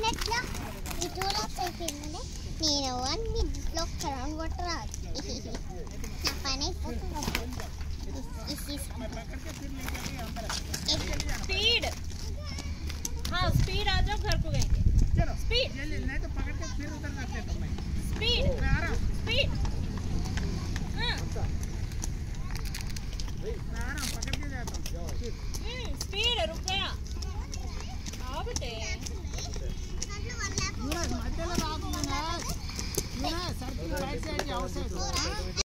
minute you Ito lang sa pinuna. Nina, one minute lock around water out. Napanay po ito na po. Is. Speed! हाँ speed. आ जाओ घर को गए speed नहीं Speed. पकड़ के फिर Xe nhỏ, xe.